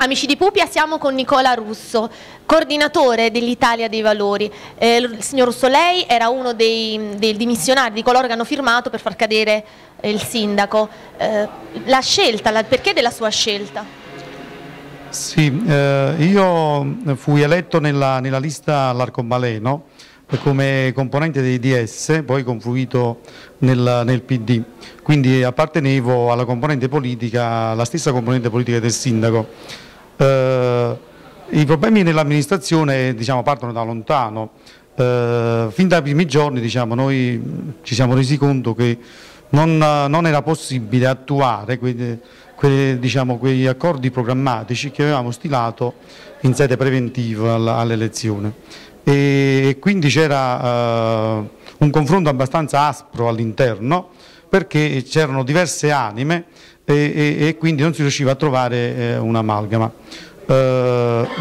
Amici di Pupia, siamo con Nicola Russo, coordinatore dell'Italia dei Valori. Eh, il signor Russo, lei era uno dei, dei dimissionari, di coloro che hanno firmato per far cadere eh, il sindaco. Eh, la scelta, la, perché della sua scelta? Sì, eh, io fui eletto nella, nella lista all'Arcobaleno come componente dei DS, poi confluito nel, nel, PD, quindi appartenevo alla componente politica, la stessa componente politica del sindaco. Eh, I problemi nell'amministrazione diciamo, partono da lontano, eh, fin dai primi giorni diciamo, noi ci siamo resi conto che non, non era possibile attuare quei, quei, diciamo, quegli accordi programmatici che avevamo stilato in sede preventiva all'elezione e quindi c'era uh, un confronto abbastanza aspro all'interno perché c'erano diverse anime e, e, e, quindi non si riusciva a trovare eh, un'amalgama. Uh,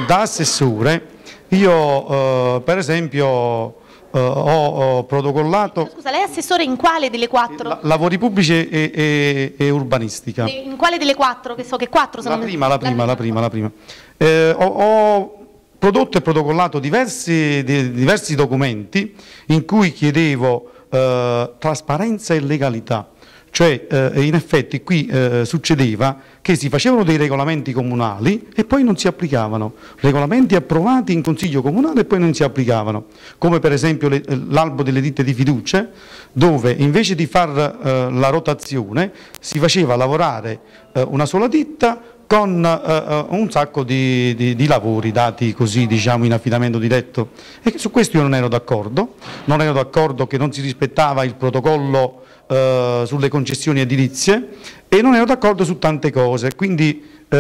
da assessore io uh, per esempio Uh, ho, ho, protocollato... Scusa, lei è assessore in quale delle quattro? La, lavori pubblici e, e, e, urbanistica. In quale delle quattro? Che so che quattro sono... La prima, la prima, la prima, la prima. Eh, ho, ho, prodotto e protocollato diversi, diversi documenti in cui chiedevo eh, trasparenza e legalità. Cioè eh, in effetti qui eh, succedeva che si facevano dei regolamenti comunali e poi non si applicavano, regolamenti approvati in consiglio comunale e poi non si applicavano, come per esempio l'albo delle ditte di fiducia dove invece di fare eh, la rotazione si faceva lavorare eh, una sola ditta con uh, un sacco di, di, di, lavori dati così diciamo in affidamento diretto. E su questo io non ero d'accordo, non ero d'accordo che non si rispettava il protocollo uh, sulle concessioni edilizie. E non ero d'accordo su tante cose, quindi uh,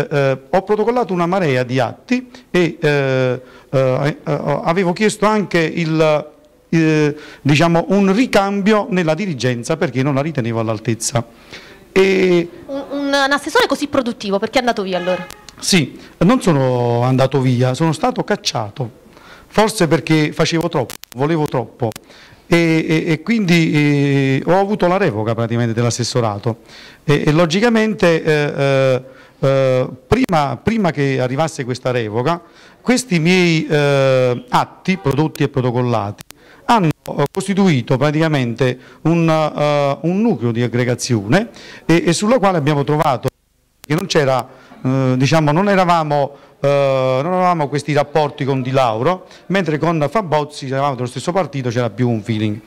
ho protocollato una marea di atti e avevo chiesto anche il, diciamo, un ricambio nella dirigenza perché non la ritenevo all'altezza. E... Un, assessore così produttivo, perché è andato via allora? Sì, non sono andato via, sono stato cacciato, forse perché facevo troppo, volevo troppo. E, e, e quindi e, ho avuto la revoca praticamente dell'assessorato. E, logicamente eh, eh, eh, prima, prima, che arrivasse questa revoca questi miei eh, atti prodotti e protocollati hanno costituito praticamente un, uh, un nucleo di aggregazione e, e, sulla quale abbiamo trovato che non c'era, uh, diciamo, non eravamo, uh, non avevamo questi rapporti con Di Lauro, mentre con Fabozzi, eravamo dello stesso partito, c'era più un feeling.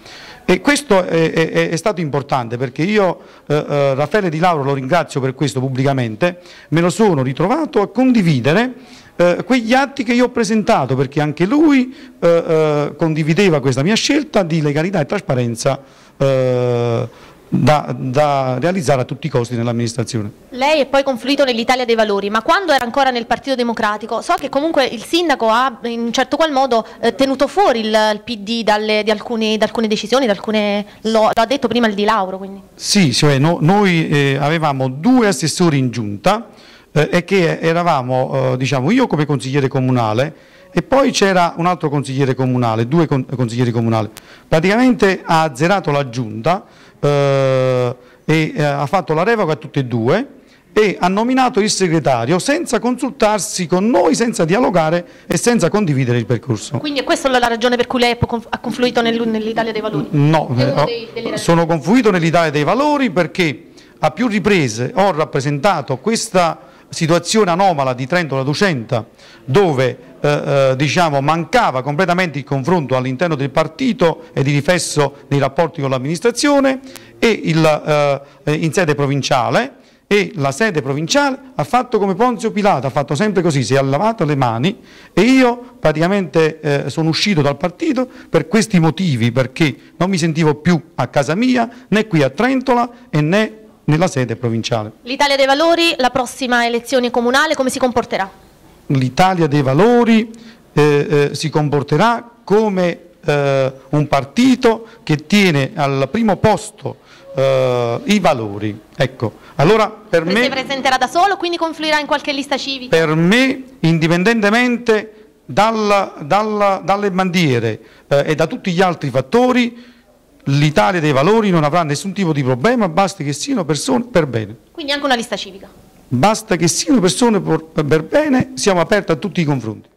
E questo è, è, è stato importante perché io Raffaele Di Lauro lo ringrazio per questo pubblicamente, me lo sono ritrovato a condividere eh, quegli atti che io ho presentato, perché anche lui eh, eh, condivideva questa mia scelta di legalità e trasparenza eh, da, da, realizzare a tutti i costi nell'amministrazione. Lei è poi confluito nell'Italia dei Valori, ma quando era ancora nel Partito Democratico, so che comunque il sindaco ha in un certo qual modo eh, tenuto fuori il, il PD dalle, alcuni, da alcune decisioni, da alcune, lo, lo, ha detto prima il Di Lauro. Quindi. Sì, cioè no, noi eh, avevamo due assessori in giunta, eh, è che eravamo, eh, diciamo, io come consigliere comunale e poi c'era un altro consigliere comunale, due con, consiglieri comunali. Praticamente ha azzerato la giunta eh, e eh, ha fatto la revoca a tutti e due e ha nominato il segretario senza consultarsi con noi, senza dialogare e senza condividere il percorso. Quindi è questa la ragione per cui lei ha confluito nell'Italia dei Valori? No, eh, sono confluito nell'Italia dei Valori perché a più riprese ho rappresentato questa situazione anomala di Trentola Ducenta dove eh, eh, diciamo, mancava completamente il confronto all'interno del partito e di riflesso nei rapporti con l'amministrazione e eh, in sede provinciale e la sede provinciale ha fatto come Ponzio Pilato, ha fatto sempre così, si è lavato le mani e io praticamente eh, sono uscito dal partito per questi motivi, perché non mi sentivo più a casa mia, né qui a Trentola e né nella sede provinciale. L'Italia dei Valori, la prossima elezione comunale, come si comporterà? L'Italia dei Valori eh, eh, si comporterà come eh, un partito che tiene al primo posto eh, i valori. Ecco, allora per me... Si presenterà da solo, quindi confluirà in qualche lista civica? Per me, indipendentemente dalla, dalla, dalle bandiere eh, e da tutti gli altri fattori, l'Italia dei valori non avrà nessun tipo di problema, basta che siano persone per bene. Quindi anche una lista civica. Basta che siano persone per bene, siamo aperti a tutti i confronti.